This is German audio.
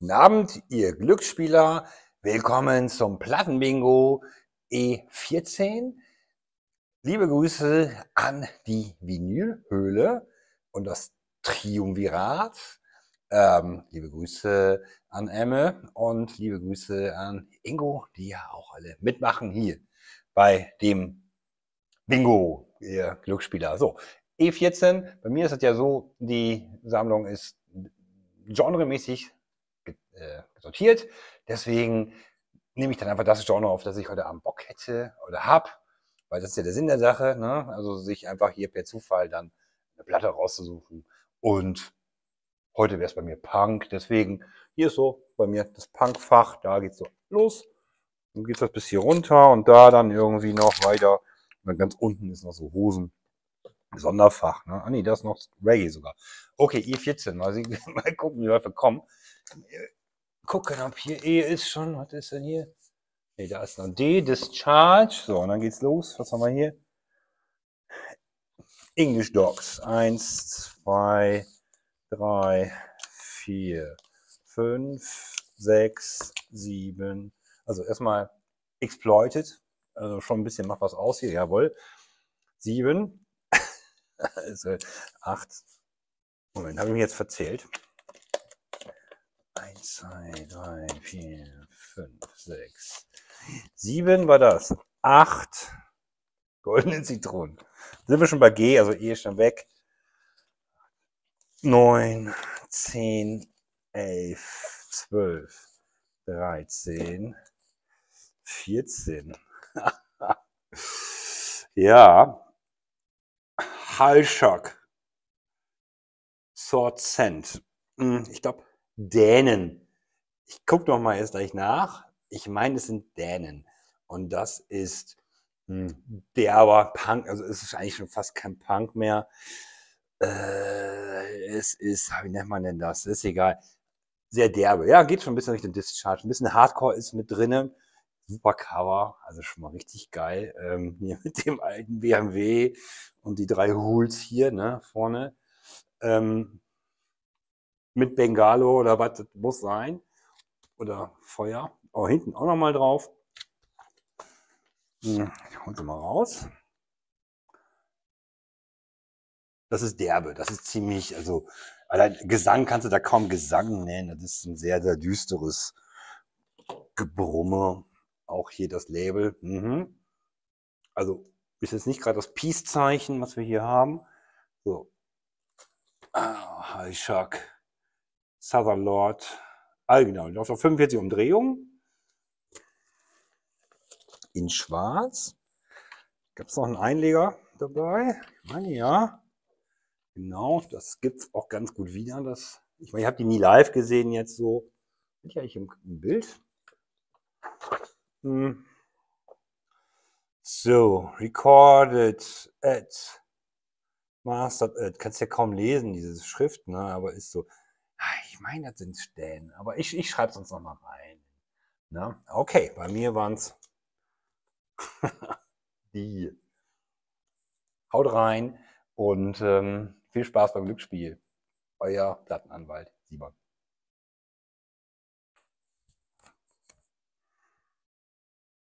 Guten Abend, ihr Glücksspieler. Willkommen zum Plattenbingo E14. Liebe Grüße an die Vinylhöhle und das Triumvirat. Ähm, liebe Grüße an Emme und liebe Grüße an Ingo, die ja auch alle mitmachen hier bei dem Bingo, ihr Glücksspieler. So, E14, bei mir ist es ja so, die Sammlung ist genremäßig äh, sortiert. Deswegen nehme ich dann einfach das Genre auf, das ich heute Abend Bock hätte oder hab, weil das ist ja der Sinn der Sache. Ne? Also sich einfach hier per Zufall dann eine Platte rauszusuchen. Und heute wäre es bei mir Punk. Deswegen hier ist so bei mir das Punkfach. Da geht's so los. Dann geht das bis hier runter und da dann irgendwie noch weiter. Und dann ganz unten ist noch so Hosen. Sonderfach. Ne? Ah nee, da ist noch Reggae sogar. Okay, E14. Mal, sehen, mal gucken, wie weit wir kommen gucken, ob hier E ist schon. Was ist denn hier? Ne, da ist noch D, Discharge. So, und dann geht's los. Was haben wir hier? English Dogs. Eins, zwei, drei, vier, fünf, sechs, sieben. Also erstmal exploited. Also schon ein bisschen macht was aus hier. Jawohl. Sieben. also acht. Moment, habe ich mich jetzt verzählt? 2, 3, 4, 5, 6, 7 war das. 8 goldene Zitronen. Sind wir schon bei G, also E ist schon weg. 9, 10, 11, 12, 13, 14. ja. Hallschock. Sword Cent. Hm, ich glaube, Dänen. Ich gucke noch mal jetzt gleich nach. Ich meine, es sind Dänen. Und das ist hm, derber Punk. Also es ist eigentlich schon fast kein Punk mehr. Äh, es ist, wie nennt man denn das? Ist egal. Sehr derbe. Ja, geht schon ein bisschen Richtung Discharge. Ein bisschen Hardcore ist mit drinnen. Super Cover, also schon mal richtig geil. Ähm, hier mit dem alten BMW und die drei Hools hier ne, vorne. Ähm, mit Bengalo oder was, das muss sein oder Feuer. Oh, hinten auch noch mal drauf. Hm, ich hol sie mal raus. Das ist derbe, das ist ziemlich, also allein Gesang kannst du da kaum Gesang nennen. Das ist ein sehr, sehr düsteres Gebrumme. Auch hier das Label. Mhm. Also ist jetzt nicht gerade das Peace-Zeichen, was wir hier haben. So. Ah, High Shark, Southern Lord, Ah, genau, läuft auf 45 Umdrehungen. In schwarz. Gab es noch einen Einleger dabei? Ich meine, ja. Genau, das gibt es auch ganz gut wieder. Das, ich meine, ich habe die nie live gesehen jetzt so. Bin ich eigentlich im, im Bild? Hm. So, recorded at mastered at. Kannst ja kaum lesen, diese Schrift, ne? aber ist so. Ah, ich meine, das sind Stellen, aber ich, ich schreibe es uns nochmal rein. Na? Okay, bei mir waren es die. Haut rein und ähm, viel Spaß beim Glücksspiel. Euer Plattenanwalt Simon.